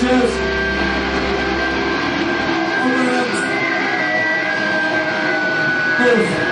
Cheers. Yes.